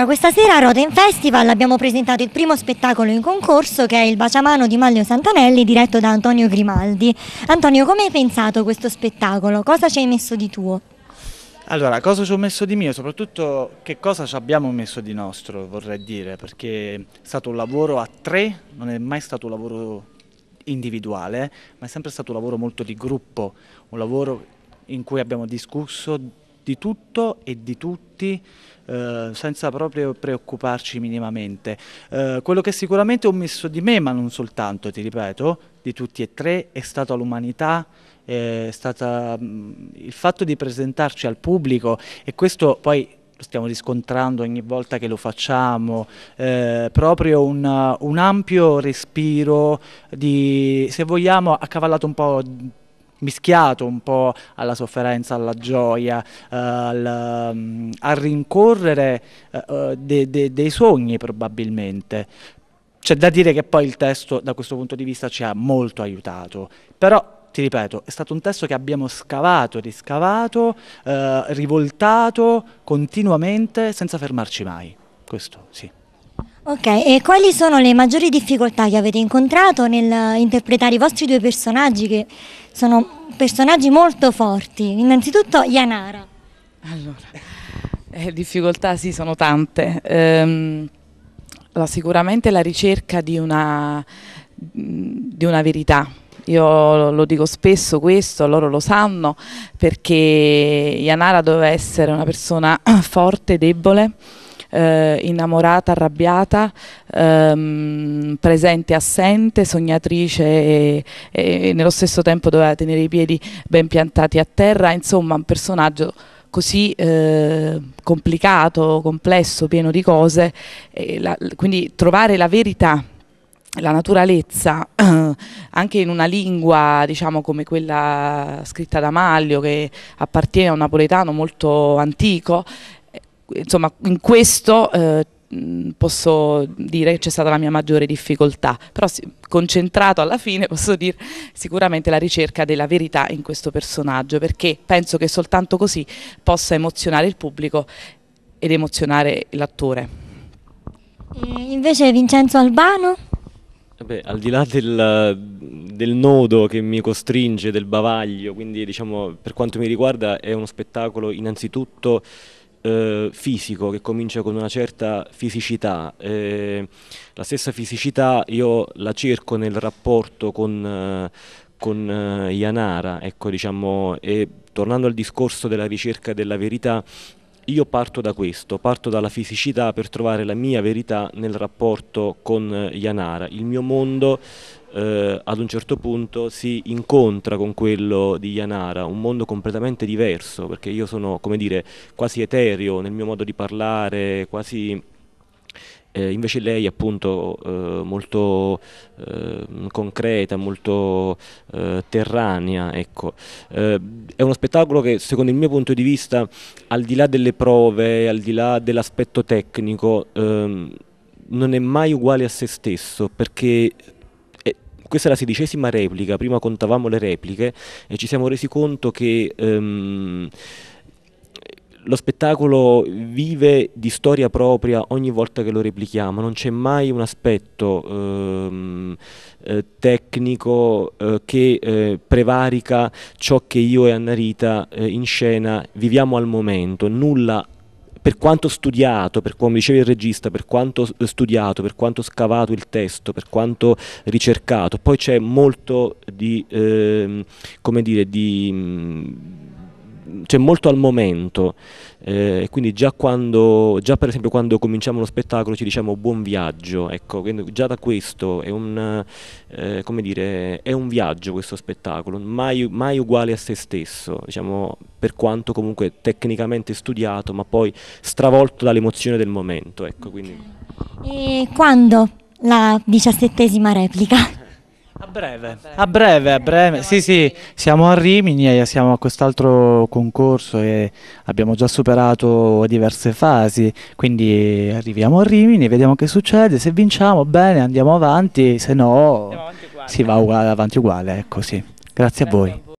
Allora, questa sera a Roten Festival abbiamo presentato il primo spettacolo in concorso che è il Baciamano di Maglio Santanelli diretto da Antonio Grimaldi. Antonio, come hai pensato questo spettacolo? Cosa ci hai messo di tuo? Allora, cosa ci ho messo di mio? Soprattutto che cosa ci abbiamo messo di nostro, vorrei dire, perché è stato un lavoro a tre, non è mai stato un lavoro individuale, ma è sempre stato un lavoro molto di gruppo, un lavoro in cui abbiamo discusso di tutto e di tutti eh, senza proprio preoccuparci minimamente. Eh, quello che sicuramente ho messo di me, ma non soltanto, ti ripeto, di tutti e tre, è stata l'umanità, è stata mh, il fatto di presentarci al pubblico e questo poi lo stiamo riscontrando ogni volta che lo facciamo, eh, proprio un, un, ampio respiro di, se vogliamo, accavallato un po' mischiato un po' alla sofferenza, alla gioia, eh, al, um, a rincorrere uh, de, de, dei sogni probabilmente. C'è da dire che poi il testo da questo punto di vista ci ha molto aiutato, però ti ripeto, è stato un testo che abbiamo scavato, riscavato, eh, rivoltato continuamente senza fermarci mai. Questo sì. Ok, e quali sono le maggiori difficoltà che avete incontrato nel interpretare i vostri due personaggi che sono personaggi molto forti? Innanzitutto Yanara. Allora, eh, difficoltà sì, sono tante. Ehm, sicuramente la ricerca di una, di una verità, io lo dico spesso questo, loro lo sanno, perché Yanara doveva essere una persona forte, debole, eh, innamorata, arrabbiata, ehm, presente, assente, sognatrice e, e nello stesso tempo doveva tenere i piedi ben piantati a terra, insomma un personaggio così eh, complicato, complesso, pieno di cose, la, quindi trovare la verità la naturalezza anche in una lingua diciamo come quella scritta da Maglio che appartiene a un napoletano molto antico insomma in questo eh, posso dire che c'è stata la mia maggiore difficoltà, però concentrato alla fine posso dire sicuramente la ricerca della verità in questo personaggio, perché penso che soltanto così possa emozionare il pubblico ed emozionare l'attore. Invece Vincenzo Albano? Beh, al di là del, del, nodo che mi costringe, del bavaglio, quindi diciamo per quanto mi riguarda è uno spettacolo innanzitutto eh, fisico che comincia con una certa fisicità. Eh, la stessa fisicità io la cerco nel rapporto con, eh, con eh, Yanara, ecco, diciamo, e tornando al discorso della ricerca della verità, io parto da questo, parto dalla fisicità per trovare la mia verità nel rapporto con eh, Yanara. Il mio mondo eh, ad un certo punto si incontra con quello di Yanara, un mondo completamente diverso, perché io sono, come dire, quasi etereo nel mio modo di parlare, quasi... Eh, invece lei appunto eh, molto eh, concreta, molto eh, terranea. Ecco. Eh, è uno spettacolo che secondo il mio punto di vista, al di là delle prove, al di là dell'aspetto tecnico, ehm, non è mai uguale a se stesso perché questa è la sedicesima replica, prima contavamo le repliche e ci siamo resi conto che ehm, lo spettacolo vive di storia propria ogni volta che lo replichiamo, non c'è mai un aspetto ehm, eh, tecnico eh, che eh, prevarica ciò che io e Annarita eh, in scena viviamo al momento, nulla per quanto studiato, per come diceva il regista, per quanto studiato, per quanto scavato il testo, per quanto ricercato, poi c'è molto di, eh, come dire, di c'è molto al momento, eh, quindi già, quando, già per esempio quando cominciamo lo spettacolo ci diciamo buon viaggio, ecco, già da questo è un, eh, come dire, è un viaggio questo spettacolo, mai, mai uguale a se stesso, diciamo, per quanto comunque tecnicamente studiato, ma poi stravolto dall'emozione del momento. Ecco, e quando la diciassettesima replica? A breve, a breve, a breve. Sì, sì, siamo a Rimini e siamo a quest'altro concorso e abbiamo già superato diverse fasi, quindi arriviamo a Rimini, vediamo che succede, se vinciamo bene andiamo avanti, se no si va avanti uguale, ecco sì. Grazie a voi.